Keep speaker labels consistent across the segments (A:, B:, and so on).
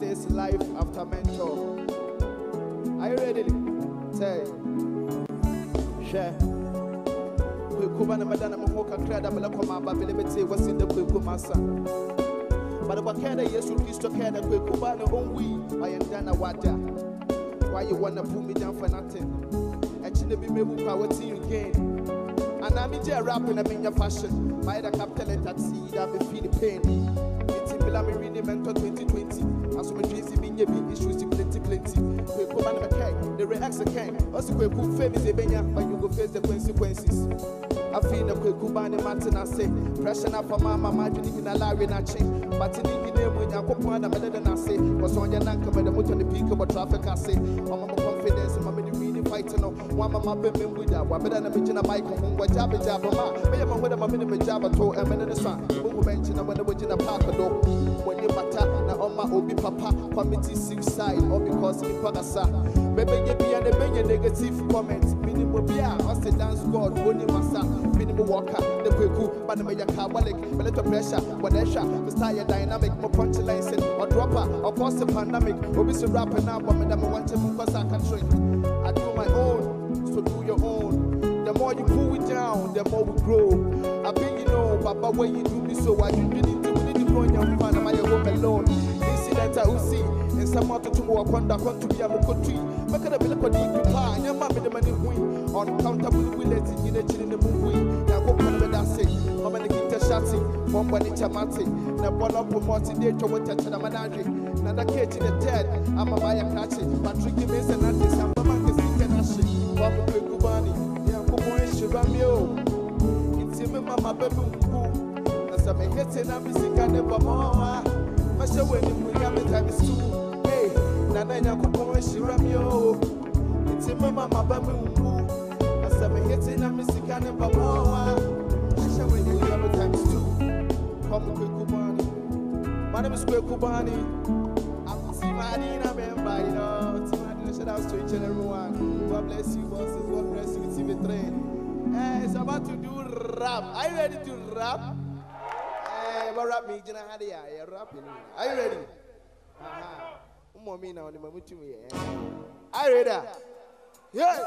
A: this life after mentor. Are you ready? Say, share. Why you wanna pull me down for nothing? Actually be me buka what you gain. And I'm in rap in a fashion. My the capital letter T that be feel the pain. It's in Bilami mentor 2020. Your big issues plenty plenty. We come and okay, the reacts again. Also, we put famous a benya, but you go face the consequences. I feel the quick Kubani Martin, I say, pressure up for mama, imagine if in a larry na chain. But in the name when you go on the better than I say, was on your nanka, but the motor the peak of traffic, I say, Mama confidence, and Really fighting on one mama been with that, one better than a bitch in a bike, and one job, a job, ma, may I'm with a minimum job at all, and then the sun, who mention when the witch in a park, when you matter, now on my obi papa, committee suicide, or because he pagasa. Baby, you be and the negative comments, minimum beer, ah, I say dance God, only massa, minimum walker, the quick, but the maya carbolic, a little pressure, whatever, the style dynamic, more punchline, said, or dropper, or post the pandemic, or be so rapping now, but madam, I want to move us, I can drink. I do my own, so do your own. The more you pull it down, the more we grow. I bet you know, Papa, when you do this, so I you need to really deploy your fan, I'm your home alone. Incident I will see, and some out to more quando come to be a country. Make a bill of deep pie, and your mamma the money win. Uncountable will let it in the chin in the movie. Now go come with that say, Mama the Kita Shati, Bombani Chamati, Nabola promoting the to what touch the managing. Nana cage in the dead, I'm a Mason and this, and Mama can see Kanashi, Baba Kubani, Yakubo Shiramio. It's him, Mama Babu. As I'm a hitting, I'm missing kind of a mama. Masha when you have the time is two. Hey, Nana Yakubo Shiramio. Mama Babu. As I'm a hitting, I'm missing kind of a mama. Masha when you have the time is two. Come Kubani. My name is. I'm Timadina. Timadina, shout out to each and everyone. God bless you, bosses. God bless you, TV3. Hey, it's about to do rap. Are you ready to rap? What rap me? Ya rap you. Are you ready? Umo mi na oni mamutu mi eh. Are you ready? Yes.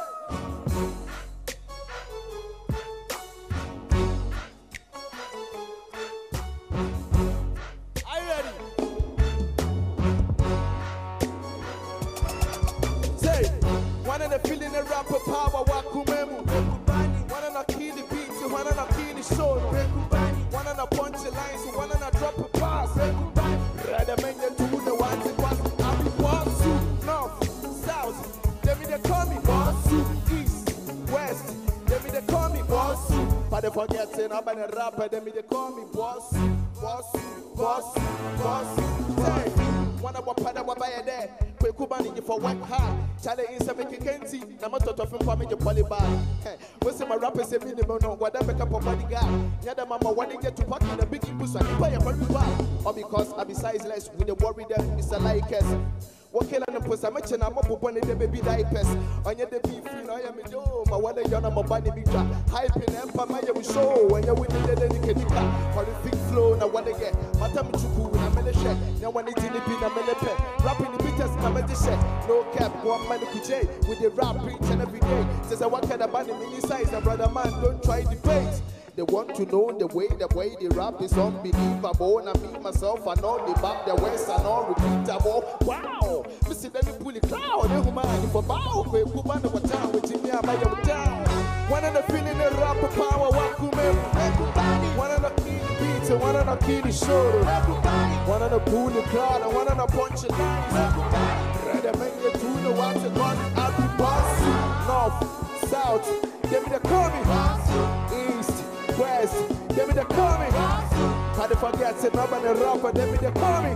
A: The feeling the power wakumemu. Of the kill the one of the kill the show. Of the punch the lines, of the drop a pass. Rather men than do the ones that pass. I be Wasu, north, south. They me they call me Wasu, east, west. They me they call me Wasu. But they forget saying I'm a rapper. They me call me Wasu, Wasu, Wasu, Wasu. Say, one of what pada there. Kweku Bany you for work hard. Chale in seven kikenti. Na mato to film me your polybag. We say my rappers say minimum no. Whatever make up of bodyguard. Yada mama want to get to park in a big impulse. I buy a very bad. Or because I be sizeless with the worry that Mr. Likers. Wakela na posa meche na mabu bone de baby diapers. Onye de be free na ya me do. Ma wale yona mo bani bidra. Hype in empa ma ya we show. When you win the de nika nika. Horrific flow na wale get. Mata mchuku na mele share. Na wani tini pi na mele pe. Rapping the na mele share. No cap one man kuje. With the rap preach and every day. Says I work at a band in mini size. And brother man don't try debate. They want to know the way the way they rap is unbelievable. And I me myself, I know the back the west are not repeatable. Wow, me see them pull the cloud. They human for bow. We put on the town with Jimmy and my town. One of the feeling the rap power, what come One of the key beats and one of the key the show. One of the pull crowd and one of the punch the lines. Red men you do the watch the gun. I be boss. North, south. Give me the me. East. West, give me the coming. How the forget to number the rapper, give me the coming.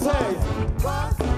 A: Say,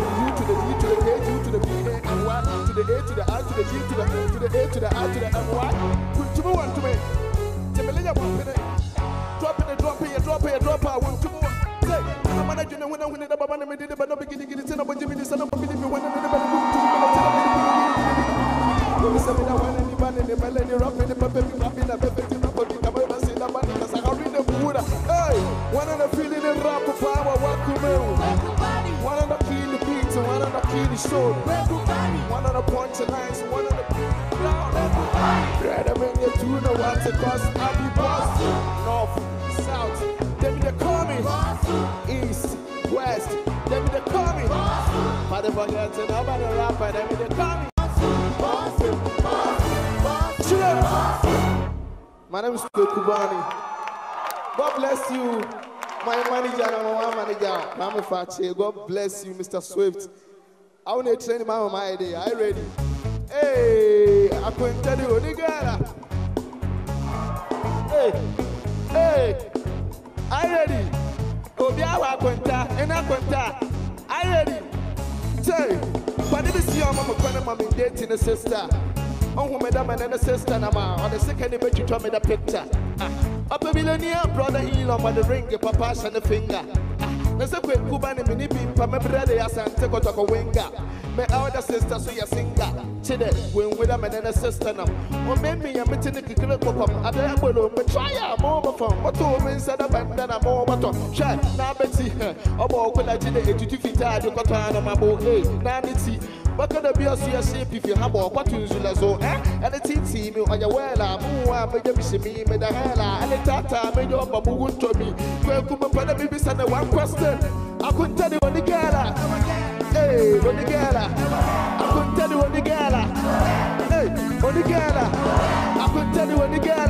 A: the A, to the R, to the G, to the A to the A, to the R, to the M, Y. To me, one to me. To me, let one minute. Drop it, drop it, drop it, drop it. One to me. Say, I'm gonna do when I win the Baba, and did it, but no beginning, it's in a bunch of minutes, and I'm going to be the. When we say that one, anybody, the melody, rapping, the puppet, rapping, the puppet, the puppet, the puppet, the puppet, because I read the wood. Hey, one of the feeling in rap power, what come One of the key the beats, one of the key the show. Of the punchlines, one of the I you know what's it cost. I'll be boss. North, south, they call me. East, west, they call me. But if I get to nobody rapper, them they call me. My name is Kubani. God bless you, my manager and my manager, Mama Fache. God bless you, Mr. Swift. I want to train my my idea. You ready? Hey, I couldn't tell you you. Hey, hey, are you ready? Obi awa kwenta, ena. Are you ready? Say, but if you see your mama, mama dating a sister. Oh, madam and a sister, Nama, or the second image you told me the picture. Up a millionaire brother heel on the ring, the papa and the finger. Nasa kwe kuba ni mini pimpa me brother ya sante ko toko winga. Me elder sister so ya singa. Chide when with a man and a sister now. O me me ya meti ni kikile ko pam. Ada ya bolo me try ya mo ba fam. Wato me nsa da banda na mo ba to. Hwe na beti. Obo ko na chide etutu fita ade ko to ana mabo. Eh na ni ti. Baka da biya su ya shape if you have a what ah. eh, to zula so eh? Tea me on your wella mu wa me je bi me me da hela and tata me yo ba mu wunto mi kwe kuma pada bibi sana one question. I couldn't tell you what the girl ah. Hey, what the girl ah. I couldn't tell you what the girl Hey, what the girl I couldn't tell you what the girl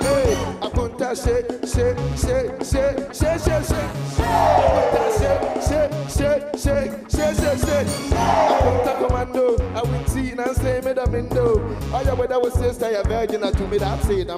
A: Hey, what the I what the I say, say, say, say, say, say, say I couldn't tell say, say, say, say, say, say, say I couldn't tell commando I will see and say me the window Oh yeah, whether was sister, you're virgin, to me that's it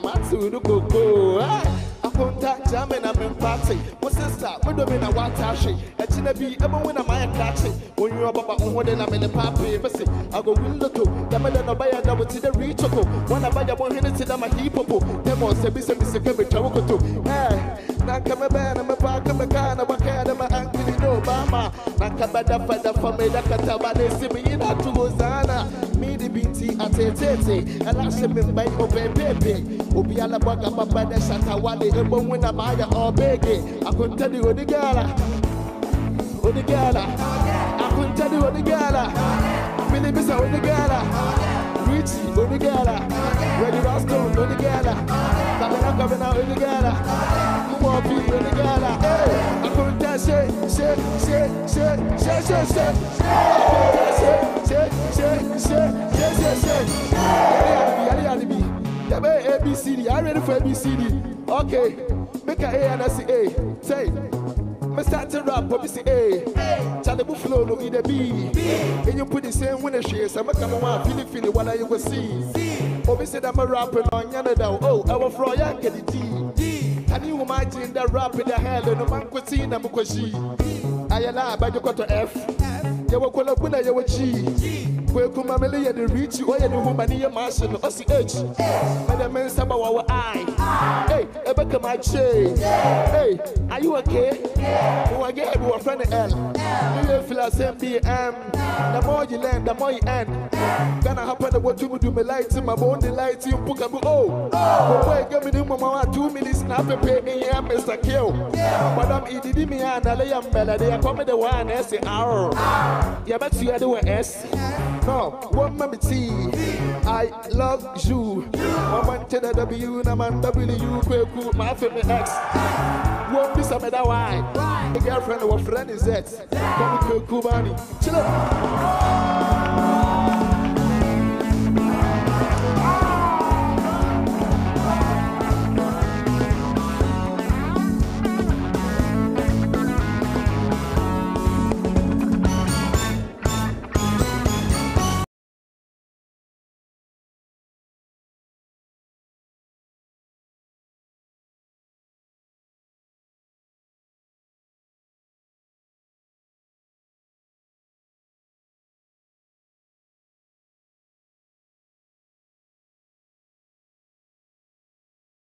A: I'm at to the go-go akonta jame na mempate mo sister mo do me na wata hwe ɛkyena bi ɛmo wo na mayɛ krakye onwua baba wo de na me ne pape bɛse ago windoto dɛmɛ de no bɛyɛ da wo ti de reachoko wɔna bɛyɛ mo hene ti da ma hipopo dɛmɔ sɛ bi sɛ bi sɛ kɛ betwa wo koto ɛ na nka mɛbɛɛ na mɛpa ka mɛkaa na wakɛɛ de ma ankini ne obama na nka bɛdafa dafa me da kataba ne si me yina to Hosanna me de binti atetete ɛlahyɛ me mbai obɛɛpeepe obi ala bɔga baba de Shatta Wale ebo wina maya obege akunta di odigala odigala akunta di odigala Billy Bisa odigala Richie odigala Ready Roscoe odigala Kabena kabena odigala Mwapi odigala Hey akunta she she she she she she she akunta she she she she she she she Yali yali yali yali yali ABCD are you ready for ABCD Okay, make a A and I say A. Say, me start to rap, but me say A. Charlie Buffalo no in the B. And you put the same the shares. I'm a come on, feel it, feel it, what I you will see. Oh, me say I'm rapping on Yanada. Oh, I will throw ya get the D. Can you imagine that rap in the hell and the man could see them because she. I allow by the quarter F. You will call up will G. Kweku rich wa are you okay? You are get your friend L. You feel same BM. The more you learn, the more you earn. Happen what you do me light my bone the light you put up oh. Boy, give me the mama two minutes na pe pay me ya Mr. Kill. Madam ididi me and I lay am bella they are coming the one S R. Yeah, but you are the S. No, one mommy T. I love you. One man to the W, na man W, kweku, my family X. One piece of that why. My girlfriend or friend is that. Come kweku money. Chill up.